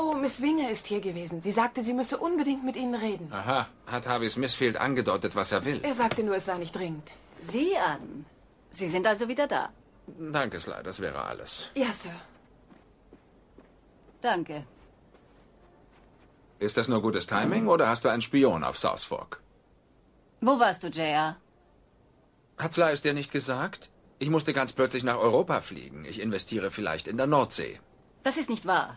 Oh, Miss Winger ist hier gewesen. Sie sagte, sie müsse unbedingt mit Ihnen reden. Aha, hat Harvey Smithfield angedeutet, was er will? Er sagte nur, es sei nicht dringend. Sieh an. Sie sind also wieder da. Danke, Sly, das wäre alles. Ja, Sir. Danke. Ist das nur gutes Timing oder hast du einen Spion auf South Fork? Wo warst du, JR? Hat Sly es dir nicht gesagt? Ich musste ganz plötzlich nach Europa fliegen. Ich investiere vielleicht in der Nordsee. Das ist nicht wahr.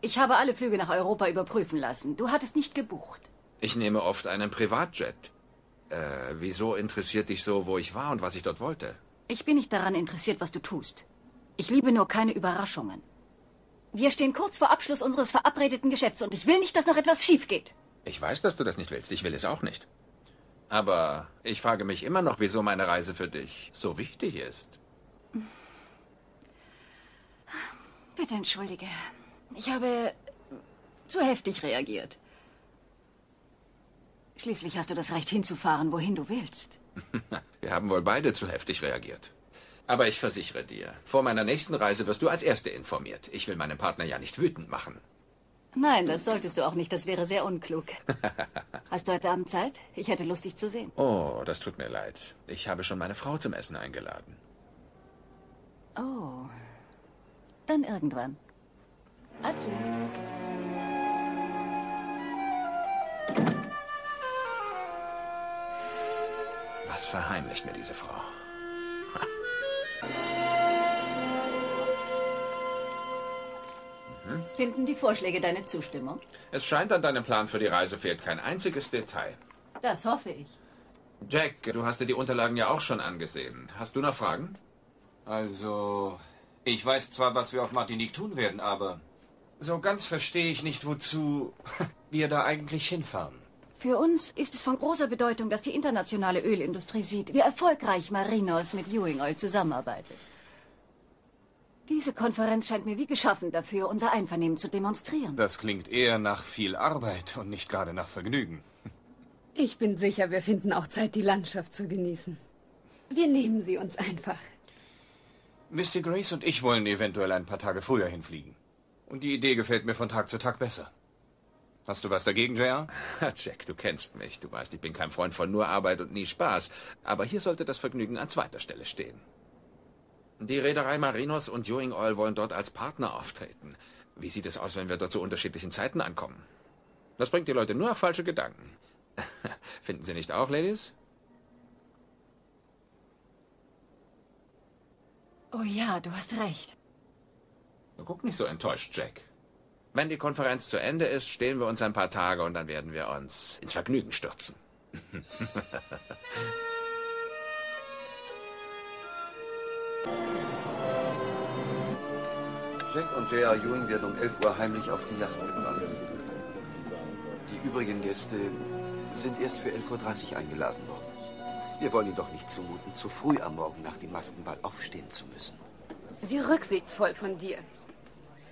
Ich habe alle Flüge nach Europa überprüfen lassen. Du hattest nicht gebucht. Ich nehme oft einen Privatjet. Äh, wieso interessiert dich so, wo ich war und was ich dort wollte? Ich bin nicht daran interessiert, was du tust. Ich liebe nur keine Überraschungen. Wir stehen kurz vor Abschluss unseres verabredeten Geschäfts und ich will nicht, dass noch etwas schief geht. Ich weiß, dass du das nicht willst. Ich will es auch nicht. Aber ich frage mich immer noch, wieso meine Reise für dich so wichtig ist. Bitte entschuldige. Ich habe zu heftig reagiert. Schließlich hast du das Recht hinzufahren, wohin du willst. Wir haben wohl beide zu heftig reagiert. Aber ich versichere dir, vor meiner nächsten Reise wirst du als Erste informiert. Ich will meinen Partner ja nicht wütend machen. Nein, das solltest du auch nicht. Das wäre sehr unklug. Hast du heute Abend Zeit? Ich hätte Lust, dich zu sehen. Oh, das tut mir leid. Ich habe schon meine Frau zum Essen eingeladen. Oh. Dann irgendwann. Adieu. Was verheimlicht mir diese Frau? Finden die Vorschläge deine Zustimmung? Es scheint, an deinem Plan für die Reise fehlt kein einziges Detail. Das hoffe ich. Jack, du hast dir die Unterlagen ja auch schon angesehen. Hast du noch Fragen? Also, ich weiß zwar, was wir auf Martinique tun werden, aber so ganz verstehe ich nicht, wozu wir da eigentlich hinfahren. Für uns ist es von großer Bedeutung, dass die internationale Ölindustrie sieht, wie erfolgreich Marinos mit Ewing Oil zusammenarbeitet. Diese Konferenz scheint mir wie geschaffen dafür, unser Einvernehmen zu demonstrieren. Das klingt eher nach viel Arbeit und nicht gerade nach Vergnügen. Ich bin sicher, wir finden auch Zeit, die Landschaft zu genießen. Wir nehmen sie uns einfach. Mr. Grace und ich wollen eventuell ein paar Tage früher hinfliegen. Und die Idee gefällt mir von Tag zu Tag besser. Hast du was dagegen, JR? Jack, du kennst mich. Du weißt, ich bin kein Freund von nur Arbeit und nie Spaß. Aber hier sollte das Vergnügen an zweiter Stelle stehen. Die Reederei Marinos und Ewing Oil wollen dort als Partner auftreten. Wie sieht es aus, wenn wir dort zu unterschiedlichen Zeiten ankommen? Das bringt die Leute nur auf falsche Gedanken. Finden Sie nicht auch, Ladies? Oh ja, du hast recht. Guck nicht so enttäuscht, Jack. Wenn die Konferenz zu Ende ist, stehen wir uns ein paar Tage und dann werden wir uns ins Vergnügen stürzen. Jack und J.R. Ewing werden um 11 Uhr heimlich auf die Yacht gebracht. Die übrigen Gäste sind erst für 11.30 Uhr eingeladen worden. Wir wollen ihnen doch nicht zumuten, zu früh am Morgen nach dem Maskenball aufstehen zu müssen. Wie rücksichtsvoll von dir.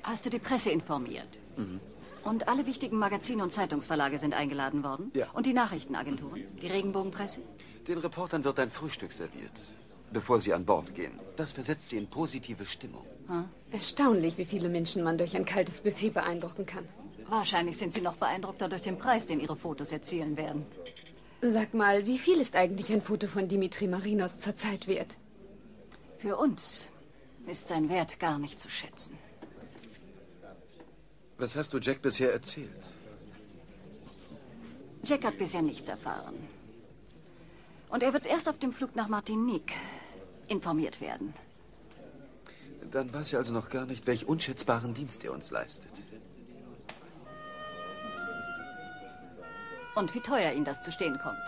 Hast du die Presse informiert? Mhm. Und alle wichtigen Magazine und Zeitungsverlage sind eingeladen worden? Ja. Und die Nachrichtenagenturen? Die Regenbogenpresse? Den Reportern wird ein Frühstück serviert, bevor sie an Bord gehen. Das versetzt sie in positive Stimmung. Hm? Erstaunlich, wie viele Menschen man durch ein kaltes Buffet beeindrucken kann. Wahrscheinlich sind sie noch beeindruckter durch den Preis, den ihre Fotos erzielen werden. Sag mal, wie viel ist eigentlich ein Foto von Dimitri Marinos zurzeit wert? Für uns ist sein Wert gar nicht zu schätzen. Was hast du Jack bisher erzählt? Jack hat bisher nichts erfahren. Und er wird erst auf dem Flug nach Martinique informiert werden. Dann weiß er also noch gar nicht, welch unschätzbaren Dienst er uns leistet. Und wie teuer ihm das zu stehen kommt.